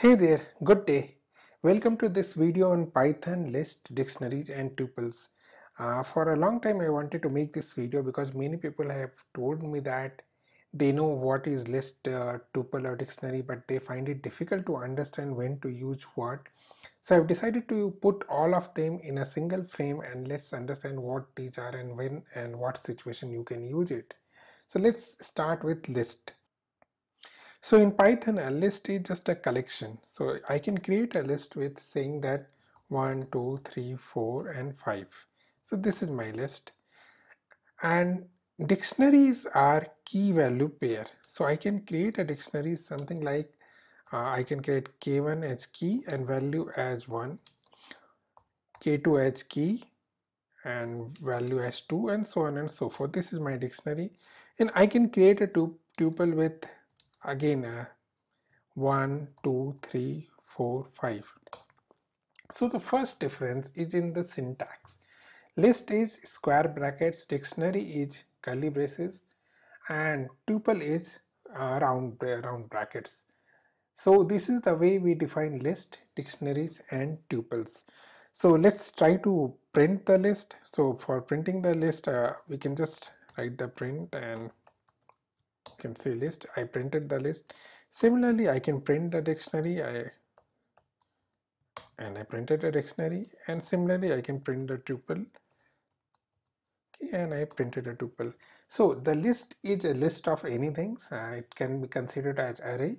Hey there, good day. Welcome to this video on Python list, dictionaries and tuples. Uh, for a long time I wanted to make this video because many people have told me that they know what is list, uh, tuple or dictionary but they find it difficult to understand when to use what. So I've decided to put all of them in a single frame and let's understand what these are and when and what situation you can use it. So let's start with list. So in Python, a list is just a collection. So I can create a list with saying that 1, 2, 3, 4 and 5. So this is my list. And dictionaries are key value pair. So I can create a dictionary something like uh, I can create k1 as key and value as 1, k2 as key and value as 2 and so on and so forth. This is my dictionary and I can create a tuple with again uh, 1 2 3 4 5 so the first difference is in the syntax. List is square brackets dictionary is curly braces and tuple is uh, round round brackets. So this is the way we define list dictionaries and tuples. So let's try to print the list. So for printing the list uh, we can just write the print and can see list. I printed the list. Similarly I can print the dictionary. I and I printed a dictionary. And similarly I can print the tuple. Okay, and I printed a tuple. So the list is a list of anything uh, it can be considered as array.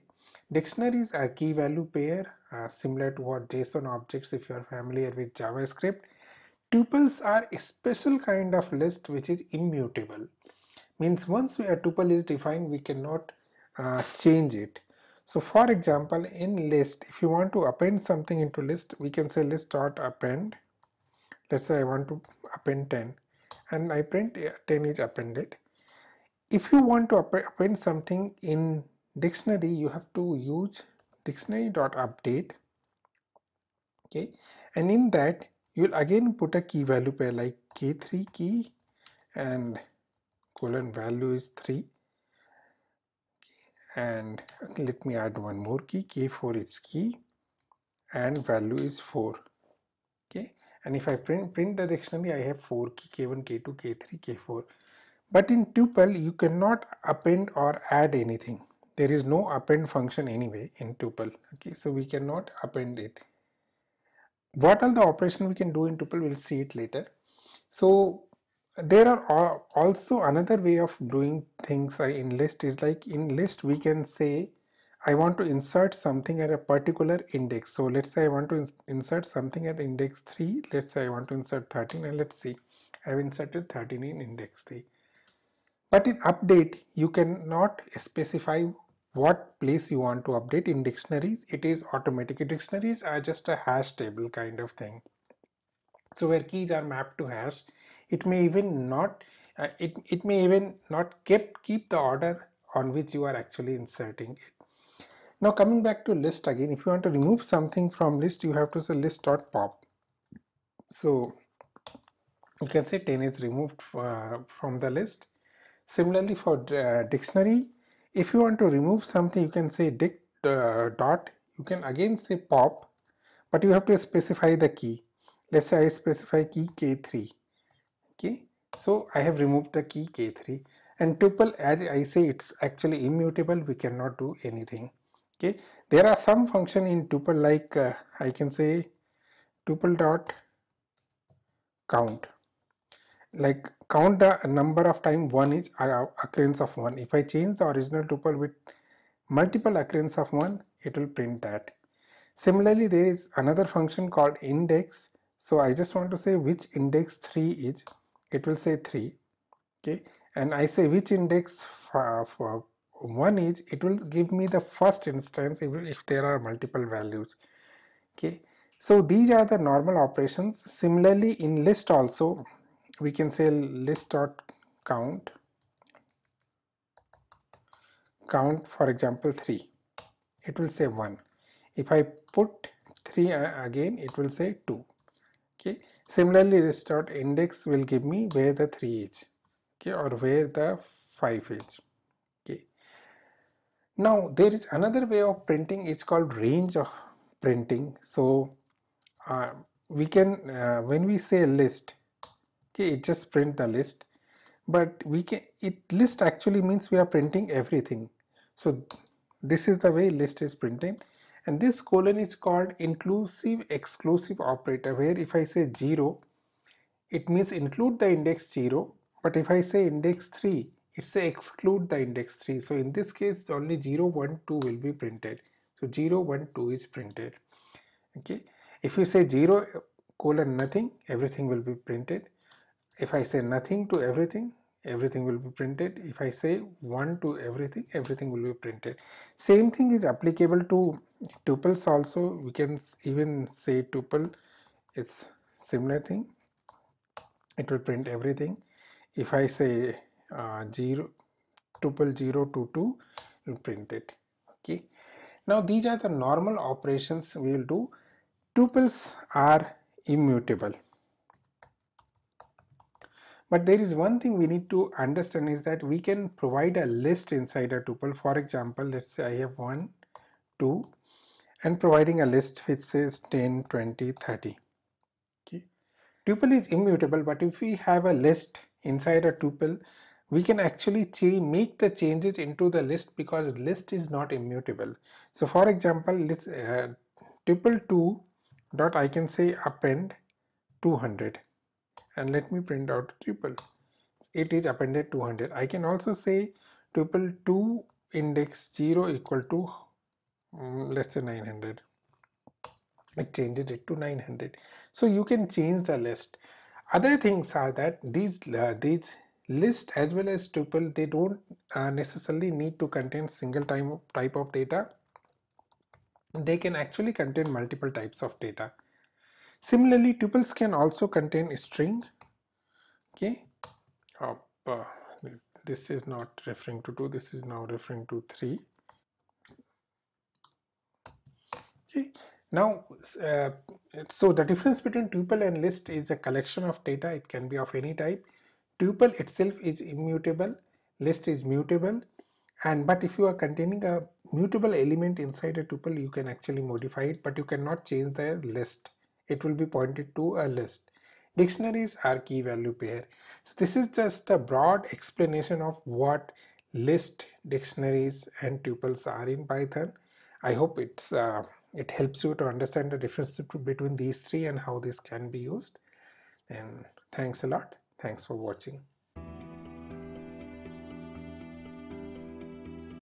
Dictionaries are key value pair uh, similar to what JSON objects if you are familiar with JavaScript. Tuples are a special kind of list which is immutable means once a tuple is defined we cannot uh, change it. So for example in list if you want to append something into list we can say list dot append. Let's say I want to append 10 and I print 10 is appended. If you want to append something in dictionary you have to use dictionary dot update. Okay? And in that you'll again put a key value pair like k3 key and colon value is 3 and let me add one more key. K4 is key and value is 4 okay. And if I print, print the dictionary I have 4 key k1 k2 k3 k4 but in tuple you cannot append or add anything. There is no append function anyway in tuple. Okay. So we cannot append it. What are the operation we can do in tuple? We'll see it later. So there are also another way of doing things in list is like in list we can say I want to insert something at a particular index. So let's say I want to insert something at index 3 let's say I want to insert 13 and let's see. I've inserted 13 in index 3 but in update you cannot specify what place you want to update. In dictionaries it is automatic. Dictionaries are just a hash table kind of thing. So where keys are mapped to hash it may even not uh, it, it may even not keep keep the order on which you are actually inserting it. Now coming back to list again if you want to remove something from list you have to say list dot pop so you can say 10 is removed uh, from the list. Similarly for uh, dictionary if you want to remove something you can say dict uh, dot. You can again say pop but you have to specify the key. Let's say I specify key k3 okay so I have removed the key k3 and tuple as I say it's actually immutable. We cannot do anything. Okay? There are some function in tuple like uh, I can say tuple dot count. Like count the number of time one is uh, occurrence of one. If I change the original tuple with multiple occurrence of one it will print that. Similarly there is another function called index. So I just want to say which index 3 is it will say 3 okay? And I say which index for, for 1 is it will give me the first instance if, if there are multiple values okay? So these are the normal operations. Similarly in list also we can say list dot count count for example 3 it will say 1 if I put 3 uh, again it will say 2 okay similarly this dot index will give me where the 3 is okay or where the 5 is okay. Now there is another way of printing. It's called range of printing. So uh, we can uh, when we say list okay it just print the list. But we can it list actually means we are printing everything. So this is the way list is printed and this colon is called inclusive exclusive operator where if I say 0 it means include the index 0 but if I say index 3 it say exclude the index 3 so in this case only 0 1 2 will be printed. So 0 1 2 is printed. Okay. If you say 0 colon nothing everything will be printed. If I say nothing to everything everything will be printed. If I say 1 to everything everything will be printed. Same thing is applicable to tuples also. We can even say tuple is similar thing. It will print everything. If I say uh, 0 tuple 0 to 2 will print it. Okay. Now these are the normal operations we will do. Tuples are immutable but there is one thing we need to understand is that we can provide a list inside a tuple. For example, let's say I have 1, 2 and providing a list which says 10, 20, 30. Okay. Tuple is immutable but if we have a list inside a tuple we can actually make the changes into the list because list is not immutable. So for example, let's uh, tuple 2 dot I can say append 200 and let me print out tuple. It is appended 200 I can also say tuple 2 index 0 equal to um, let's say 900 it changes it to 900 so you can change the list. Other things are that these uh, these list as well as tuple they don't uh, necessarily need to contain single time type of data. They can actually contain multiple types of data Similarly, tuples can also contain a string. Okay, this is not referring to 2, this is now referring to 3. Okay, now, uh, so the difference between tuple and list is a collection of data, it can be of any type. Tuple itself is immutable, list is mutable, and but if you are containing a mutable element inside a tuple, you can actually modify it, but you cannot change the list it will be pointed to a list. Dictionaries are key value pair. So this is just a broad explanation of what list, dictionaries and tuples are in Python. I hope it's uh, it helps you to understand the difference between these three and how this can be used. And thanks a lot. Thanks for watching.